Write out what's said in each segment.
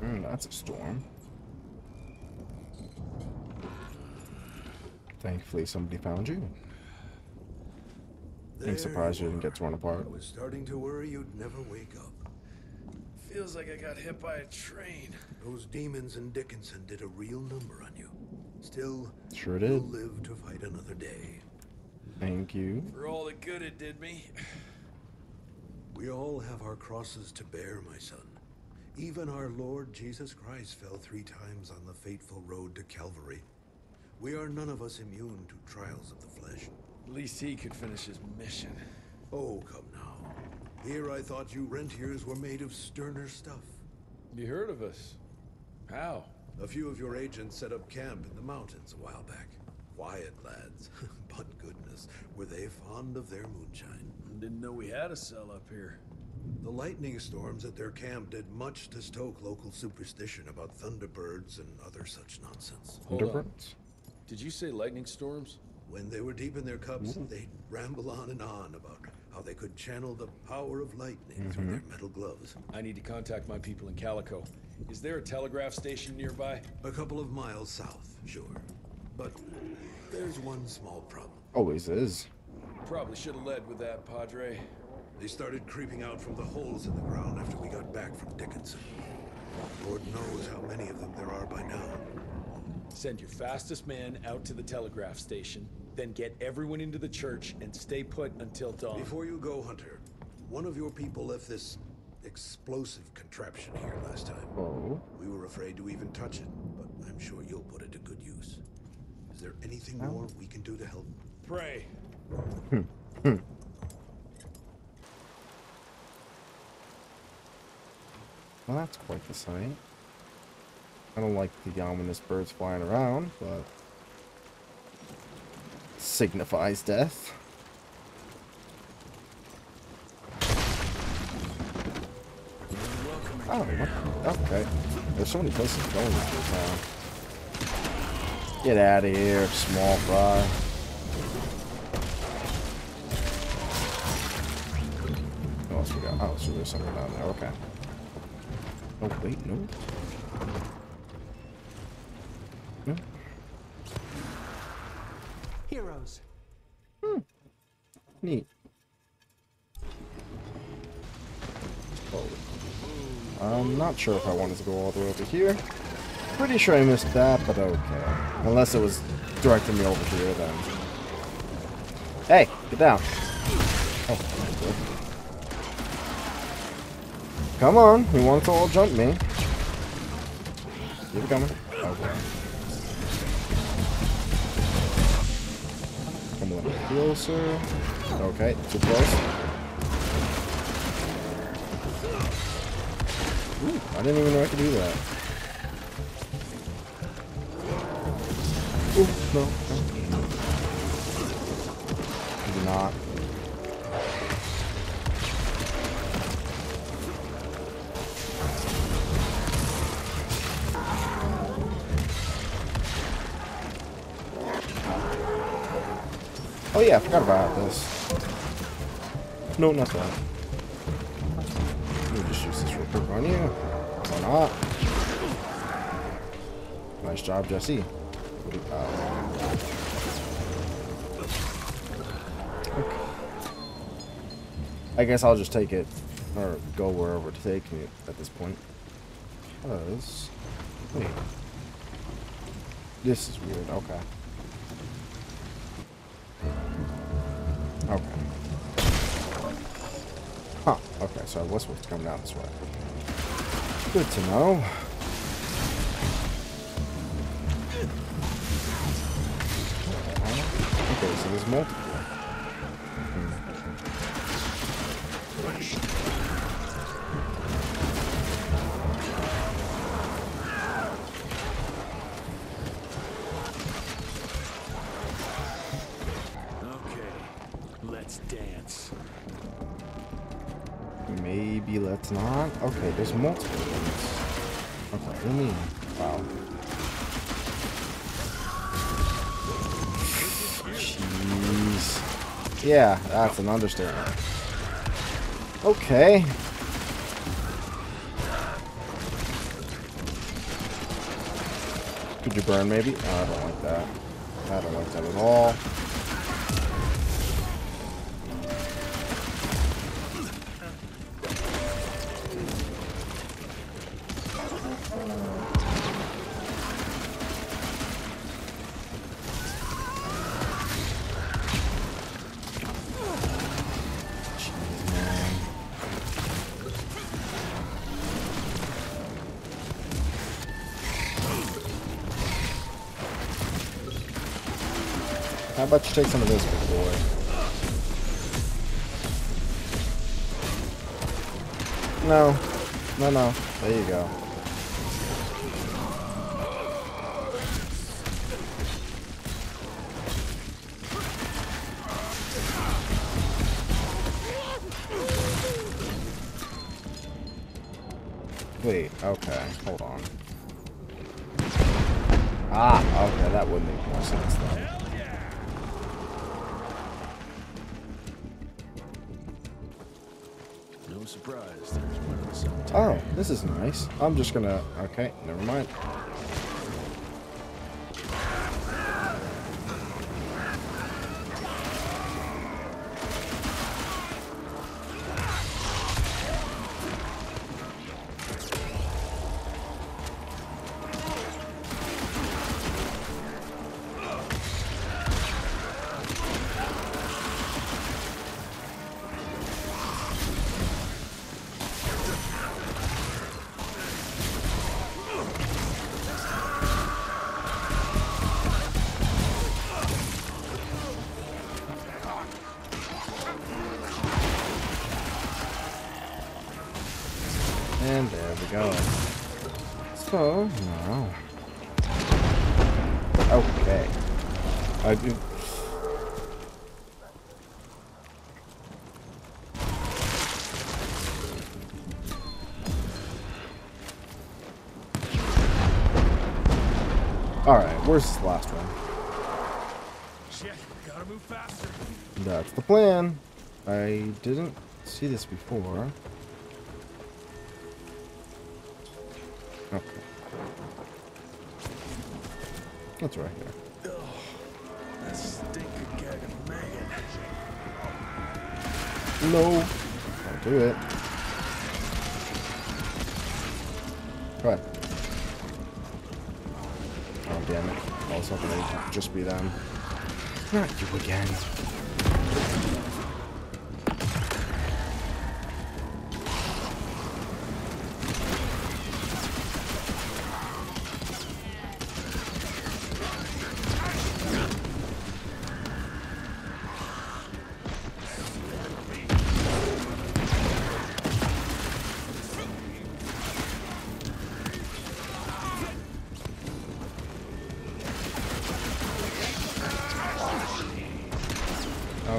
Mm, that's a storm. Thankfully, somebody found you. I'm surprised you didn't get torn apart. I was starting to worry you'd never wake up. Feels like I got hit by a train. Those demons in Dickinson did a real number on you. Still, Sure you'll did. live to fight another day. Thank you. For all the good it did me. We all have our crosses to bear, my son. Even our Lord Jesus Christ fell three times on the fateful road to Calvary. We are none of us immune to trials of the flesh. At least he could finish his mission. Oh, come now. Here I thought you rentiers were made of sterner stuff. You heard of us? How? A few of your agents set up camp in the mountains a while back. Quiet lads. but goodness, were they fond of their moonshine. Didn't know we had a cell up here. The lightning storms at their camp did much to stoke local superstition about thunderbirds and other such nonsense. Thunderbirds? Did you say lightning storms? When they were deep in their cups, they'd ramble on and on about how they could channel the power of lightning through their mm-hmm. metal gloves. I need to contact my people in Calico. Is there a telegraph station nearby? A couple of miles south, sure. But there's one small problem. Always is. Probably should have led with that, Padre. They started creeping out from the holes in the ground after we got back from Dickinson. Lord knows how many of them there are by now. Send your fastest man out to the telegraph station, then get everyone into the church and stay put until dawn. Before you go, Hunter, one of your people left this explosive contraption here last time. Oh. We were afraid to even touch it, but I'm sure you'll put it to good use. Is there anything more we can do to help? Pray. Hmm. Hmm. Well, that's quite the sight. I don't like the ominous birds flying around, but signifies death. Oh, okay. There's so many places to go in this town. Get out of here, small fry. Oh, what else we got? Oh, so there's something down there. Okay. Oh, wait, no. No. Heroes. Hmm. Neat. Oh. I'm not sure if I wanted to go all the way over here. Pretty sure I missed that, but okay. Unless it was directing me over here, then. Hey, get down. Oh, Come on, he wants to all jump me. Keep it coming. Come a little closer. Okay, too close. Ooh, I didn't even know I could do that. Ooh, no, no. Did not. I forgot about this. No, not that. Let me just use this real quick on you. Why not? Nice job, Jesse. What do you got? Okay. I guess I'll just take it, or go wherever to take me at this point. Because, wait. This is weird. Okay. Okay, so I was supposed to come down this way. Good to know. Okay, so there's multiple. Okay, there's multiple ones. Okay, let me. Wow. Jeez. Yeah, that's an understatement. Okay. Could you burn, maybe? Oh, I don't like that. I don't like that at all. How about you take some of this, big boy? No. No, no. There you go. Oh, this is nice. I'm just gonna... Okay, never mind. Alright, where's this last one? Shit, gotta move faster. That's the plan. I didn't see this before. Okay. That's right here. That stinking gagging man. No. Don't do it. Right. It. I was hoping it would just be them. Not you again.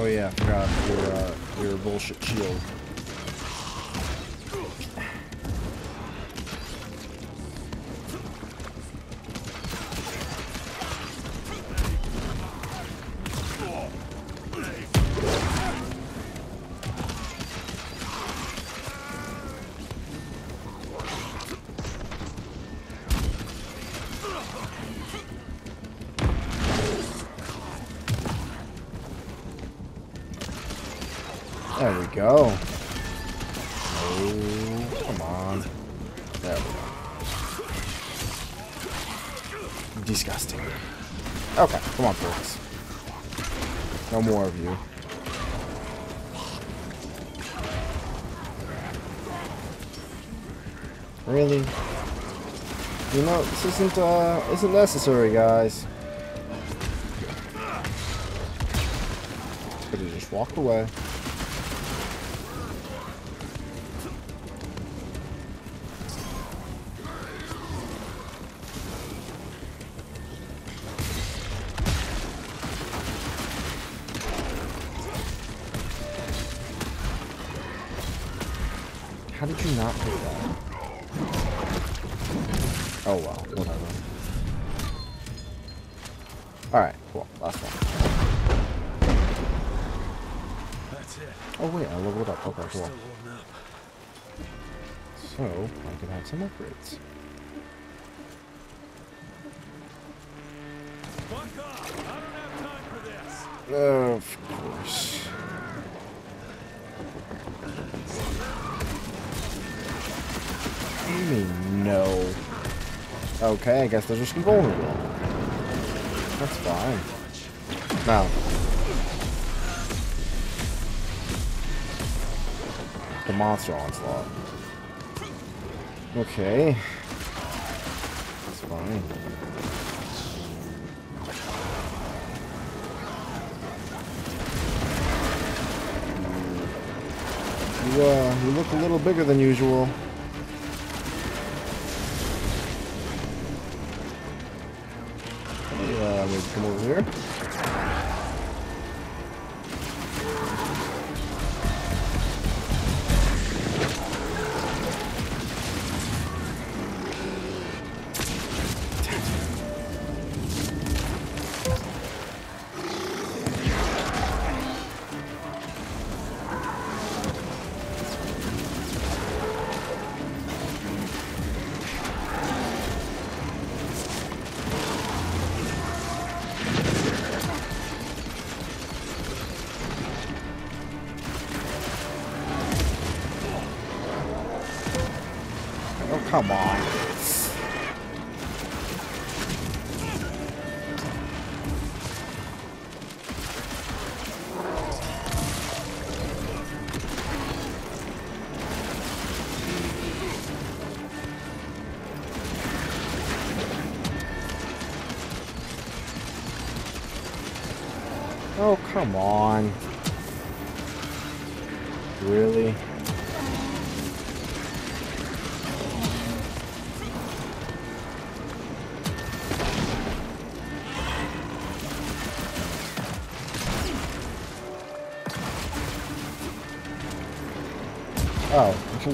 Oh yeah, I forgot your uh, your bullshit shield. This isn't, uh, isn't necessary, guys. Could have just walked away. For this! Oh, of course. You mean, no? Okay, I guess they're just invulnerable. That's fine. Now. The monster onslaught. Okay. That's fine. You, uh, you look a little bigger than usual. Uh, maybe come over here. Come on.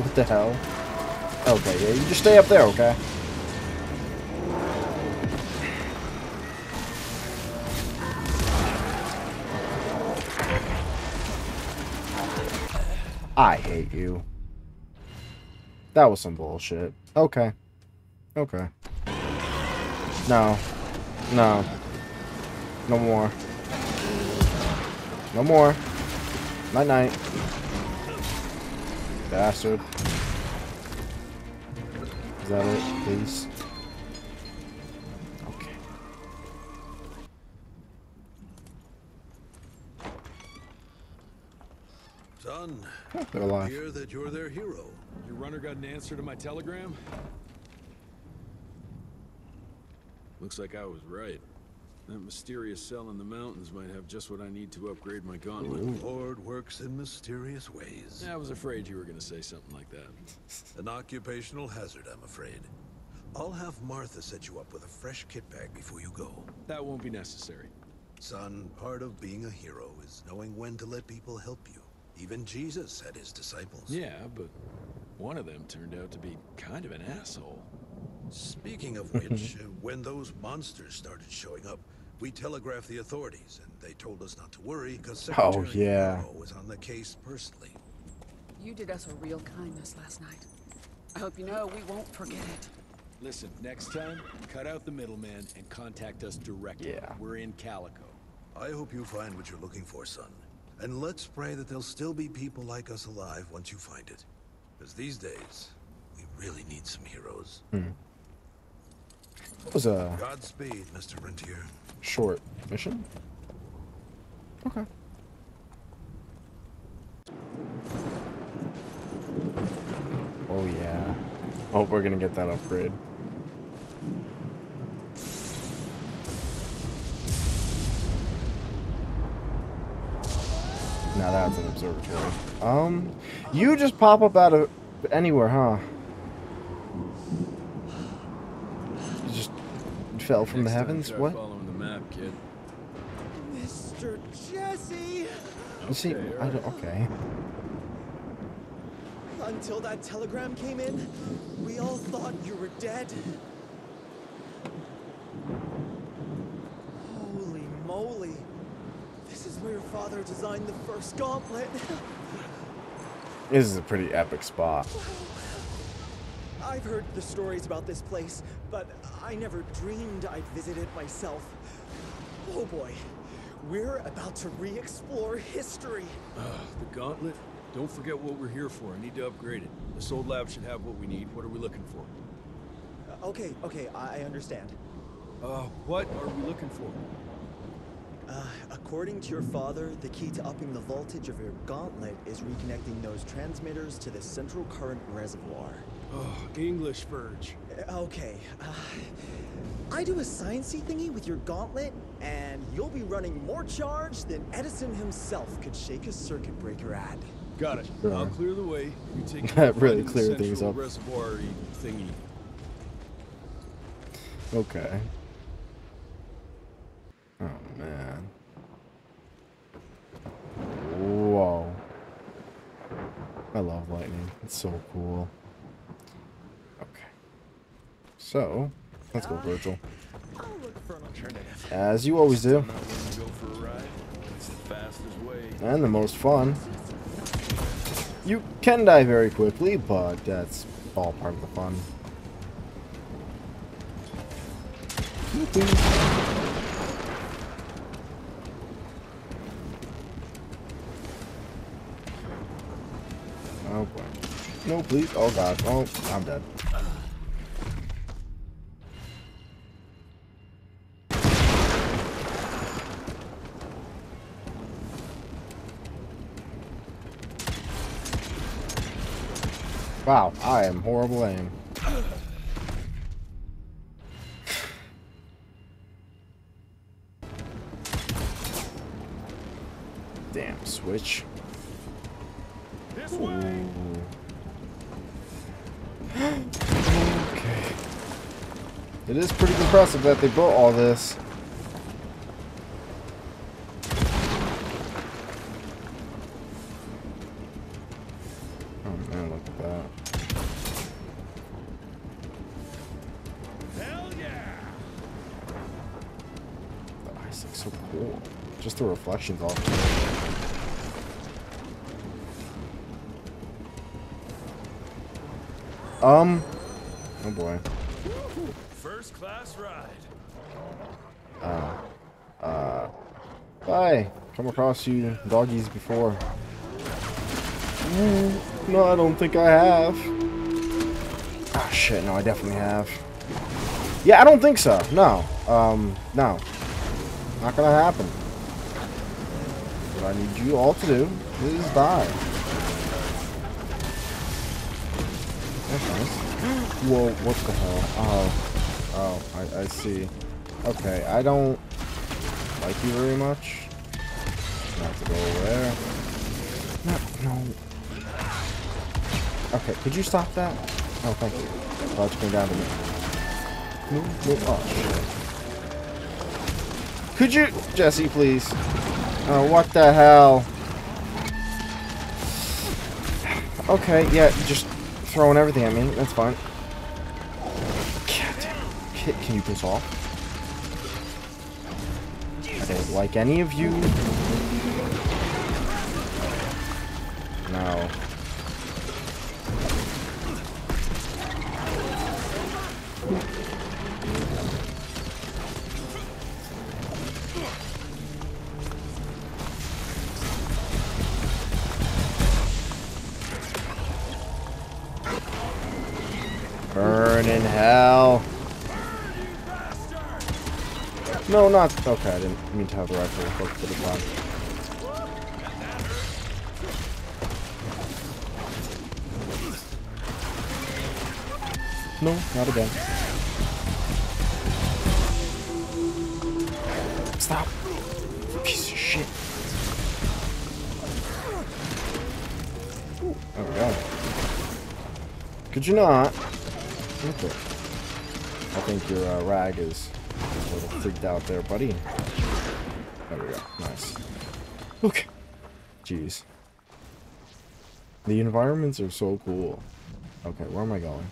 What the hell? Okay, yeah, you just stay up there, okay? I hate you. That was some bullshit. Okay. Okay. No. No. No more. No more. Night night. Bastard. Is that it, please? Okay. Son, They're alive. hear that you're their hero. Your runner got an answer to my telegram? Looks like I was right. That mysterious cell in the mountains might have just what I need to upgrade my gauntlet. The Lord works in mysterious ways. I was afraid you were gonna say something like that. An occupational hazard, I'm afraid. I'll have Martha set you up with a fresh kit bag before you go. That won't be necessary. Son, part of being a hero is knowing when to let people help you. Even Jesus had his disciples. Yeah, but one of them turned out to be kind of an asshole. Speaking of which, uh, when those monsters started showing up, we telegraphed the authorities, and they told us not to worry because Oh, Secretary yeah. Harrow was on the case personally. You did us a real kindness last night. I hope you know we won't forget it. Listen, next time, cut out the middleman and contact us directly. Yeah. We're in Calico. I hope you find what you're looking for, son. And let's pray that there'll still be people like us alive once you find it. Because these days, we really need some heroes. Hmm. That was a Godspeed, Mr. Rentier. Short mission. Okay. Oh yeah. Hope we're gonna get that upgrade. Now that's an observatory. Um, you just pop up out of anywhere, huh? You just fell from the Next time, heavens? What? Following the map, kid. Mr. Jesse! You see, Okay, I don't, okay. Until that telegram came in, we all thought you were dead. Holy moly. This is where your father designed the first gauntlet. This is a pretty epic spot. I've heard the stories about this place, but I never dreamed I'd visit it myself. Oh boy, we're about to re-explore history. The gauntlet? Don't forget what we're here for. I need to upgrade it. This old lab should have what we need. What are we looking for? Uh, okay, okay, I I understand. Uh, what are we looking for? Uh, according to your father, the key to upping the voltage of your gauntlet is reconnecting those transmitters to the central current reservoir. Oh, English Verge. Uh, Okay, uh, I do a sciencey thingy with your gauntlet, and you'll be running more charge than Edison himself could shake a circuit breaker at. Got it. Sure. I'll clear the way. You take That really finding the cleared things up. reservoir thingy. Okay. Oh man. Whoa. I love lightning. It's so cool. So, let's go, Virgil. As you always do. And the most fun. You can die very quickly, but that's all part of the fun. Oh boy. No, please. Oh god. Oh, I'm dead. Wow, I am horrible aim. Damn, switch. This Ooh. way! okay. It is pretty impressive that they built all this. Reflections off. Um. Oh boy. First class ride. Uh. Uh. Hi. Come across you doggies before. Mm, No, I don't think I have. Ah, shit. No, I definitely have. Yeah, I don't think so. No. Um, no. Not gonna happen. I need you all to do is die. That's nice. Whoa, what the hell? Oh. Oh, I, I see. Okay, I don't like you very much. Have to go there. No, no. Okay, could you stop that? Oh, thank you. It's coming down to me. Move, move. Oh, shit. Could you, Jesse, please? Oh, what the hell? Okay, yeah, just throwing everything at me. That's fine. Can you piss off? I don't like any of you. No. Burn in hell. No, not. Okay, I didn't mean to have the rifle hooked to the front. No, not again. Stop. Piece of shit. Ooh, there we go. Could you not? Okay. I think your uh, rag is a little freaked out there, buddy. There we go. Nice. Okay. Jeez. The environments are so cool. Okay, where am I going?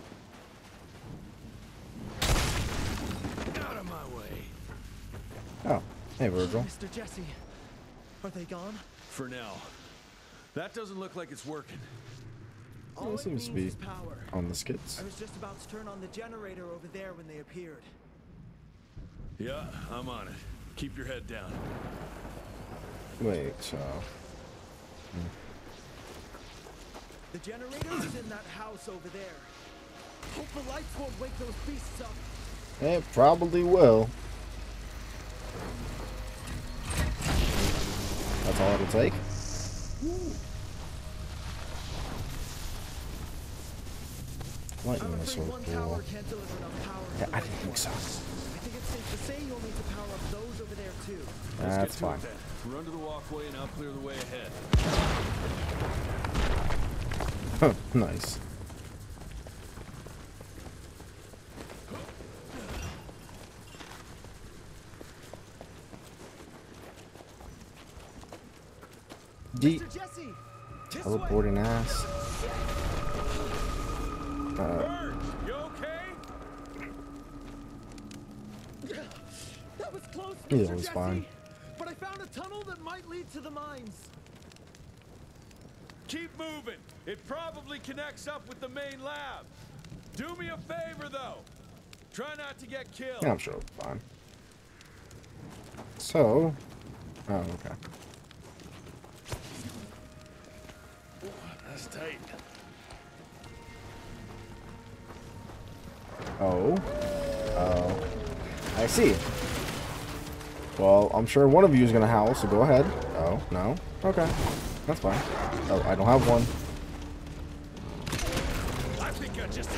Out of my way. Oh, hey Virgil. Mr. Jesse, are they gone? For now. That doesn't look like it's working. All it seems to be power. on the skids. I was just about to turn on the generator over there when they appeared. Yeah, I'm on it. Keep your head down. Wait, so. The generator is in that house over there. Hope the lights won't wake those beasts up. It probably will. That's all it'll take. I'm Lightning is afraid so one cool. can't deliver enough power. Yeah, I the didn't think so. I think it's safe to say you'll need to power up those over there too. That's fine. it then. Run to the walkway and I'll clear the way ahead. nice. Deep Mr. Jesse, this way. teleporting ass. Uh, Bird, you okay? That was close, Yeah, Mr. it was Jesse. fine. But I found a tunnel that might lead to the mines. Keep moving. It probably connects up with the main lab. Do me a favor though. Try not to get killed. yeah, I'm sure it'll be fine. So, oh, okay. That's tight. Oh. Oh. I see. Well, I'm sure one of you is going to howl, so go ahead. Oh, no? Okay. That's fine. Oh, I don't have one. I think I just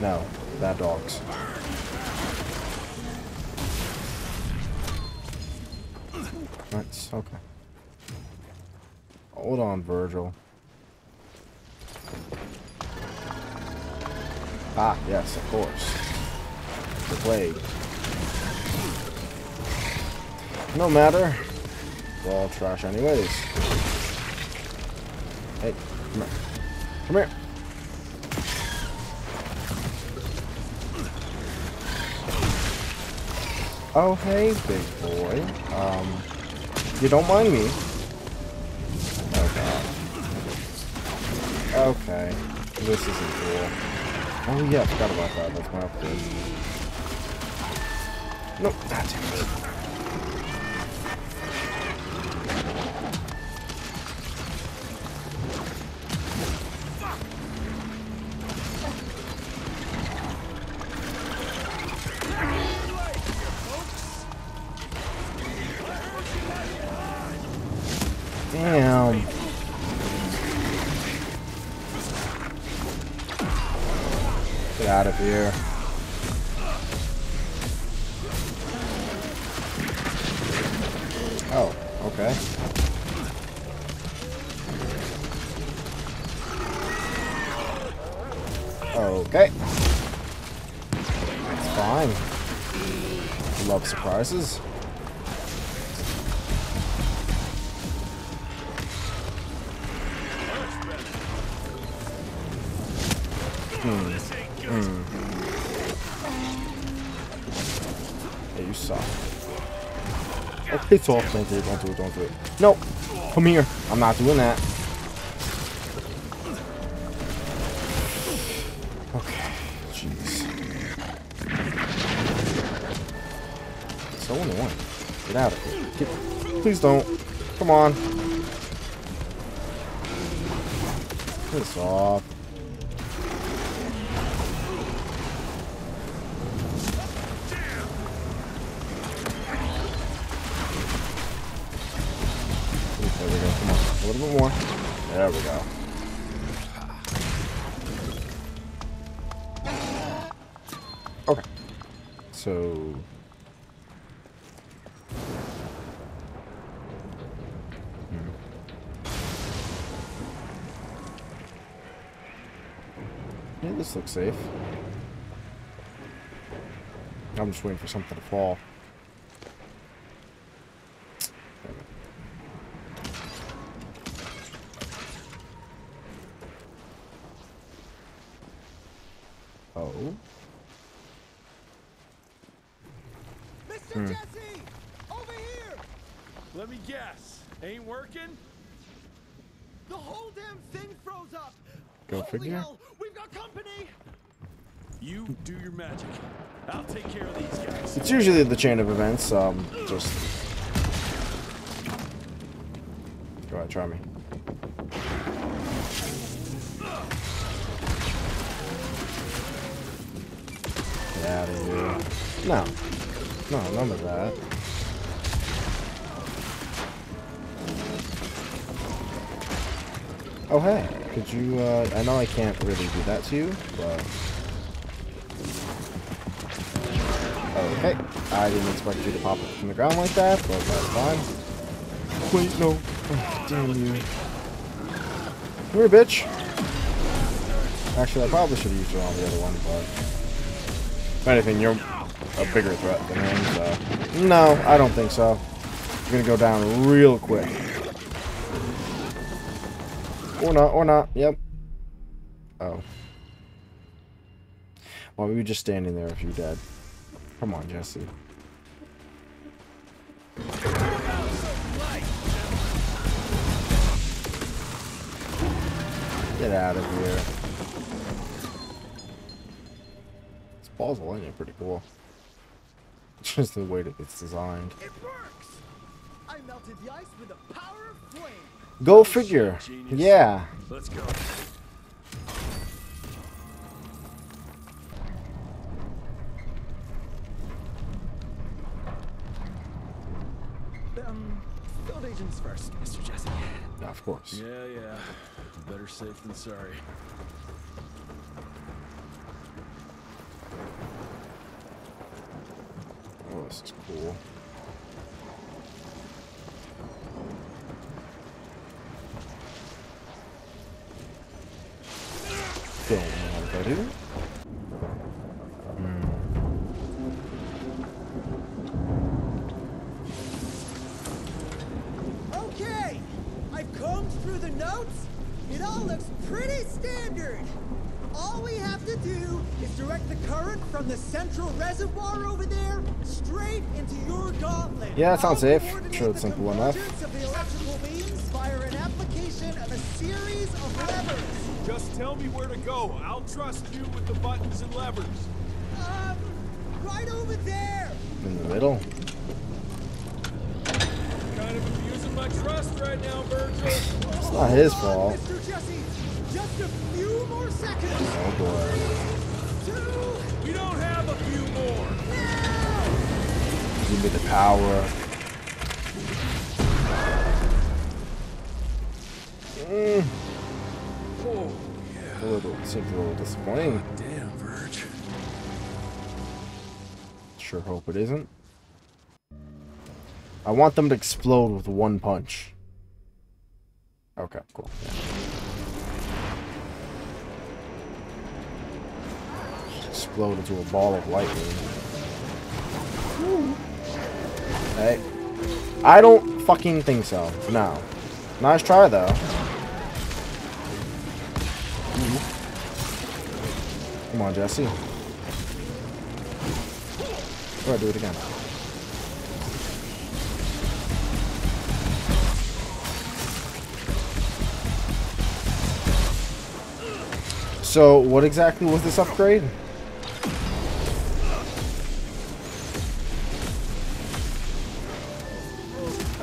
No. Bad dogs. That's okay. Hold on, Virgil. Ah, yes, of course. The plague. No matter. We're all trash anyways. Hey, come here. Come here. Oh, hey, big boy. Um, you don't mind me? Oh, God. Okay. This isn't cool. Oh, yeah, I forgot about that. That's my upgrade. Nope, that's it. Out of here. Oh, okay. Okay. That's fine. Love surprises. Piss off. Don't do it, don't do it, don't do it. No! Come here. I'm not doing that. Okay. Jeez. So annoying. Get out of here. Get, please don't. Come on. Piss off. Bit more. There we go. Okay. So. Hmm. Yeah, this looks safe. I'm just waiting for something to fall. Oh. Mr. Jesse! Over here! Let me guess. Ain't working? The whole damn thing froze up. Go Holy figure. hell, we've got company. You do your magic. I'll take care of these guys. It's usually the chain of events, um, just... Go ahead, try me. Get out of here. No. No, none of that. Oh, hey. Could you, uh, I know I can't really do that to you, but... Okay. I didn't expect you to pop up from the ground like that, but that's fine. Wait, no. Oh, damn you. Come here, bitch. Actually, I probably should have used her on the other one, but... If anything, you're a bigger threat than him, so... No, I don't think so. You're gonna go down real quick. Or not, or not. Yep. Oh. Well, we were just standing there if you're dead. Come on, Jesse. Get out of here. This ain't it pretty cool. Just the way that it's designed. It works. I melted the ice with the power of flame. Go figure. Genius. Yeah. Let's go. Um, field agents first, Mr. Jesse. Of course. Yeah, yeah. Better safe than sorry. Oh, this is cool. What Yeah, that sounds I'll safe. Sure, it's simple enough. convergence Of the electrical beams via an application of a series of levers. Just tell me where to go. I'll trust you with the buttons and levers. Um, right over there. In the middle. Kind of abusing my trust right now, Virgil. It's not his Hold fault. Mr. Jesse. Just a few more seconds. Oh boy. Two. We don't have a few more. Give me the power. Mm. Oh, A little, seems a little disappointing. damn, Virg. Sure hope it isn't. I want them to explode with one punch. Okay, cool. Yeah. Explode into a ball of lightning. Hey. I don't fucking think so. No. Nice try, though. Mm-hmm. Come on, Jesse. Ahead, do it again. So, what exactly was this upgrade?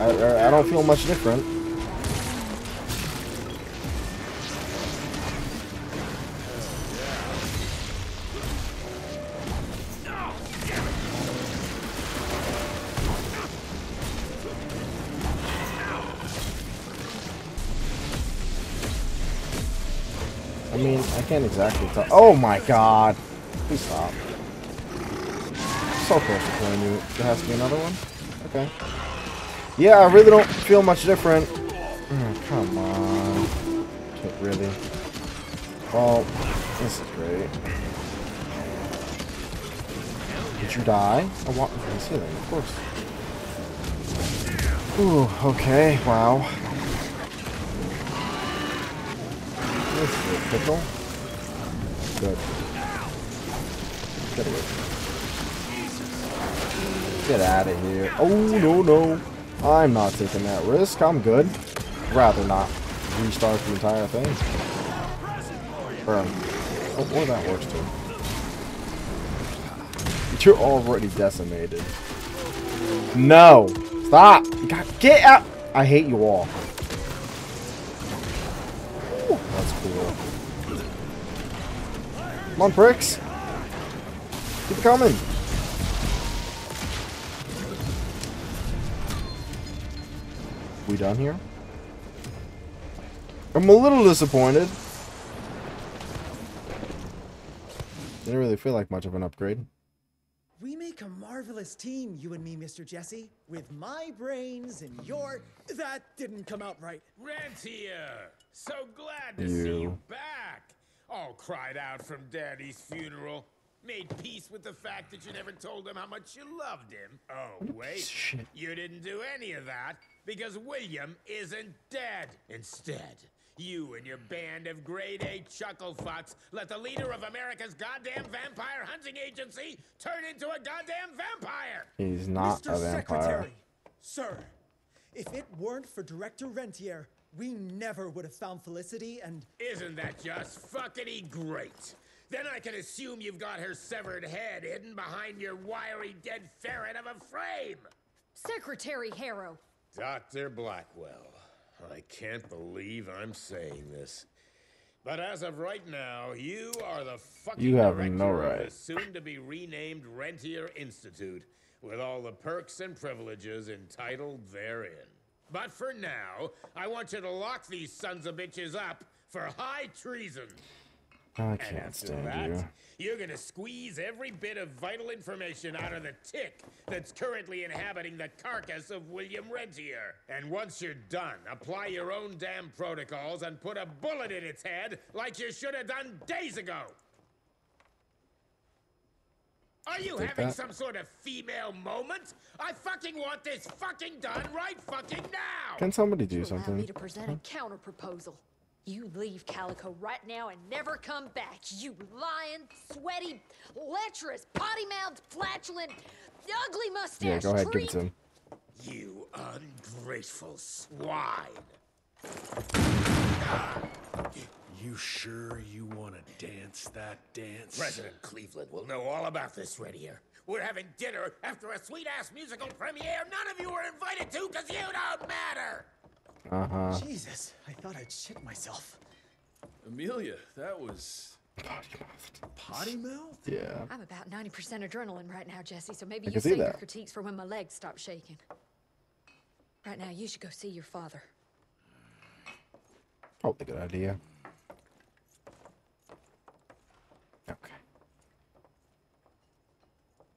I, I, don't feel much different. I mean, I can't exactly tell. Oh my god! Please stop. So close to killing you. There has to be another one? Okay. Yeah, I really don't feel much different. Oh, come on. Okay, really? Well, this is great. Did you die? I want from the ceiling, of course. Ooh, okay, wow. This is a pickle. Good. Get away. Get out of here. Oh, no, no. I'm not taking that risk. I'm good. Rather not. restart the entire thing. Or, um, oh, or that works too. You're already decimated. No! Stop! God, get out! I hate you all. That's cool. Come on, pricks! Keep coming! We done here? I'm a little disappointed. Didn't really feel like much of an upgrade. We make a marvelous team, you and me, Mr. Jesse. With my brains and your. That didn't come out right. Rentier! So glad to see you You. back! All cried out from Daddy's funeral. Made peace with the fact that you never told him how much you loved him. Oh, wait. shit. You didn't do any of that because William isn't dead. Instead, you and your band of grade A chuckle fucks let the leader of America's goddamn vampire hunting agency turn into a goddamn vampire! He's not Mr. a vampire. Secretary, sir, if it weren't for Director Rentier, we never would have found Felicity and. Isn't that just fuckity great? Then I can assume you've got her severed head hidden behind your wiry dead ferret of a frame. Secretary Harrow. Dr. Blackwell, I can't believe I'm saying this. But as of right now, you are the fucking You have director no of right. the soon-to-be renamed Rentier Institute, with all the perks and privileges entitled therein. But for now, I want you to lock these sons of bitches up for high treason. I can't stand that, you. you're gonna squeeze every bit of vital information out of the tick that's currently inhabiting the carcass of William Rentier. And once you're done, apply your own damn protocols and put a bullet in its head like you should have done days ago. Are you having that. some sort of female moment? I fucking want this fucking done right fucking now! Can somebody do You allow me something? to present a counter proposal. You leave Calico right now and never come back. You lying, sweaty, lecherous, potty-mouthed, flatulent, ugly mustache. Yeah, go ahead, give it to him. You ungrateful swine! You sure you want to dance that dance? President Cleveland will know all about this right here. We're having dinner after a sweet ass musical premiere none of you were invited to because you don't matter! Uh huh. Jesus, I thought I'd shit myself. Amelia, that was potty mouthed. Potty mouth? Yeah. I'm about 90% adrenaline right now, Jesse, so maybe I you save your critiques for when my legs stop shaking. Right now, you should go see your father. Probably a good idea.